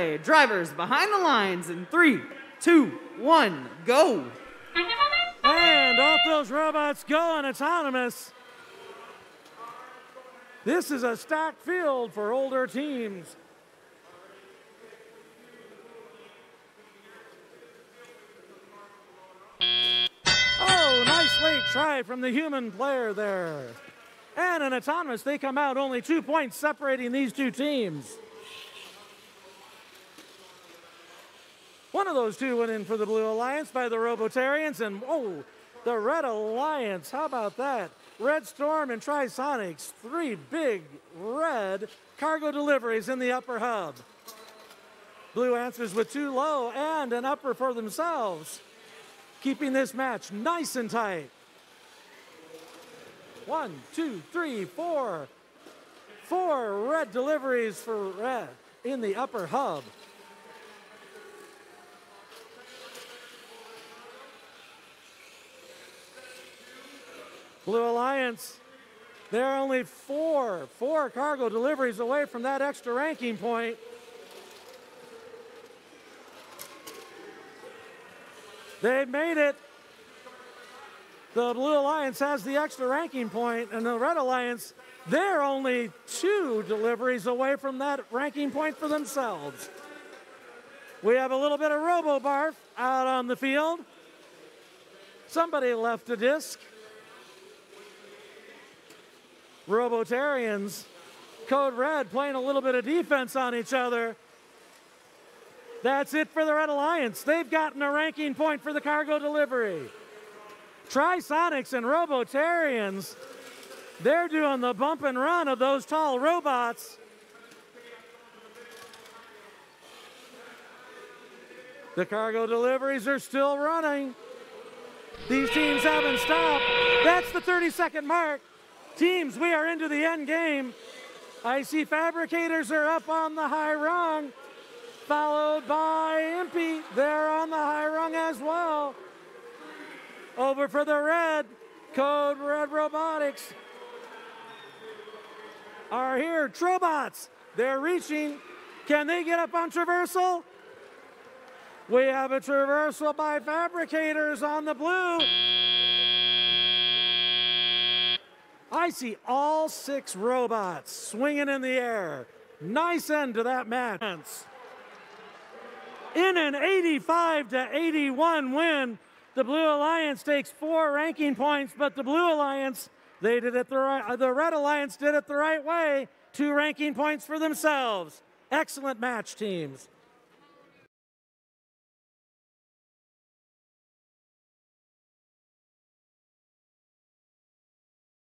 Okay, drivers behind the lines in three, two, one, go. And off those robots go and autonomous. This is a stacked field for older teams. Oh, nice late try from the human player there. And an autonomous, they come out only two points separating these two teams. One of those two went in for the Blue Alliance by the Robotarians, and oh, the Red Alliance, how about that? Red Storm and Trisonics, three big red cargo deliveries in the upper hub. Blue answers with two low and an upper for themselves, keeping this match nice and tight. One, two, three, four. Four red deliveries for red in the upper hub. Blue Alliance, they're only four, four cargo deliveries away from that extra ranking point. They've made it. The Blue Alliance has the extra ranking point, and the Red Alliance, they're only two deliveries away from that ranking point for themselves. We have a little bit of Robo Barf out on the field. Somebody left a disc. Robotarians, Code Red playing a little bit of defense on each other. That's it for the Red Alliance. They've gotten a ranking point for the cargo delivery. Trisonics and Robotarians, they're doing the bump and run of those tall robots. The cargo deliveries are still running. These teams haven't stopped. That's the 30 second mark. Teams, we are into the end game. I see fabricators are up on the high rung, followed by Impy. They're on the high rung as well. Over for the red, Code Red Robotics are here. Trobots, they're reaching. Can they get up on traversal? We have a traversal by fabricators on the blue. I see all six robots swinging in the air. Nice end to that match. In an 85 to 81 win, the Blue Alliance takes four ranking points, but the Blue Alliance, they did it the right, the Red Alliance did it the right way. Two ranking points for themselves. Excellent match, teams.